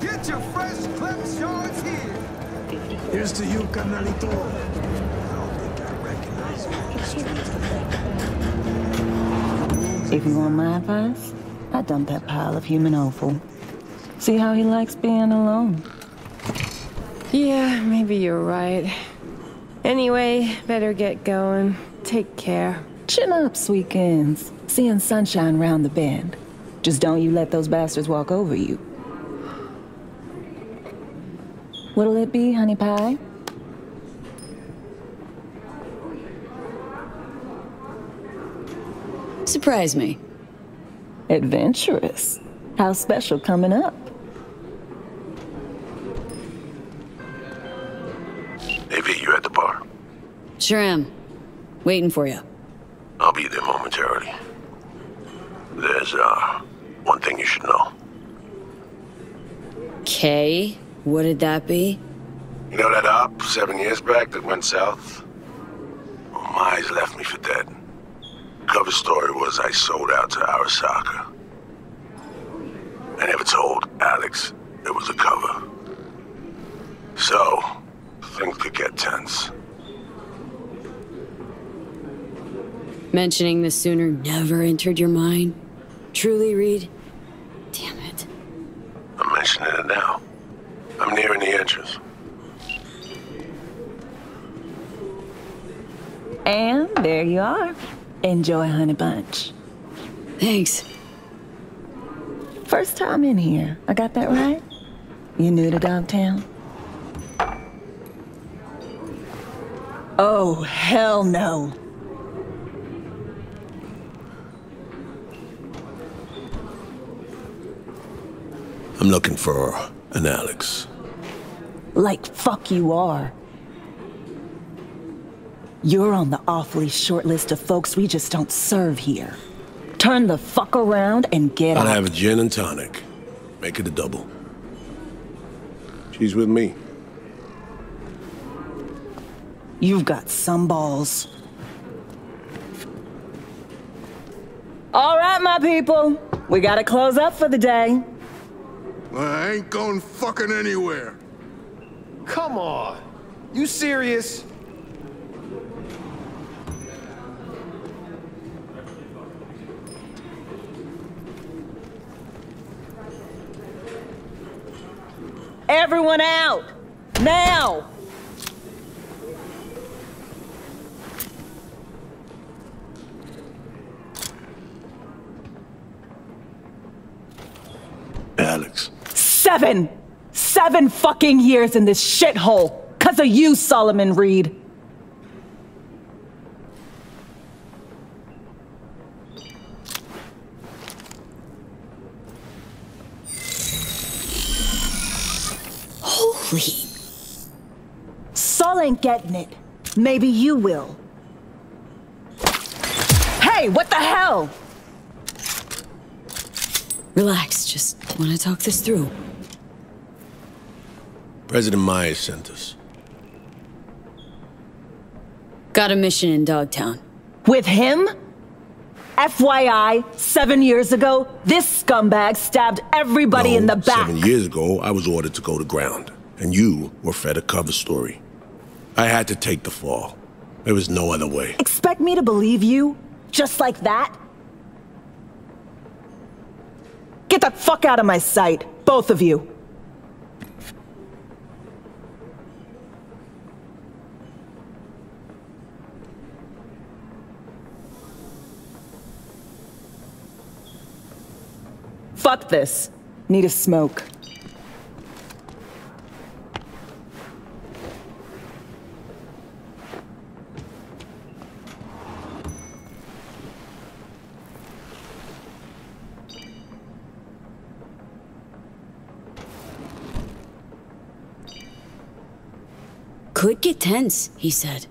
Get your fresh clip shards here. Here's to you, carnalito. I don't think I recognize you. If you want my advice, I dump that pile of human offal. See how he likes being alone. Yeah, maybe you're right. Anyway, better get going. Take care. Chin up, sweekends. Seeing sunshine round the bend. Just don't you let those bastards walk over you. What'll it be, honey pie? Surprise me. Adventurous. How special coming up? Hey, V, you at the bar? Sure am. Waiting for you. I'll be there momentarily. There's, uh, one thing you should know. Okay, what did that be? You know that op seven years back that went south? Oh, well, Myers left me for dead. Cover story was I sold out to Arasaka. I never told Alex it was a cover. So, things could get tense. Mentioning the sooner never entered your mind? Truly, Reed? Damn it. I'm mentioning it now. I'm nearing the entrance. And there you are. Enjoy Honey Bunch. Thanks. First time in here. I got that right? You new to Dogtown? Oh, hell no. I'm looking for an Alex. Like fuck you are. You're on the awfully short list of folks we just don't serve here. Turn the fuck around and get out. I'll have a gin and tonic. Make it a double. She's with me. You've got some balls. All right, my people. We gotta close up for the day. I ain't going fucking anywhere. Come on. You serious? Everyone out! Now! Alex. Seven! Seven fucking years in this shithole! Cause of you, Solomon Reed! Holy. Sol ain't getting it. Maybe you will. Hey, what the hell? Relax, just want to talk this through. President Myers sent us. Got a mission in Dogtown. With him? FYI, seven years ago, this scumbag stabbed everybody No, in the back. Seven years ago, I was ordered to go to ground, and you were fed a cover story. I had to take the fall. There was no other way. Expect me to believe you? Just like that? Get the fuck out of my sight, both of you. Fuck this. Need a smoke. Could get tense, he said.